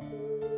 Música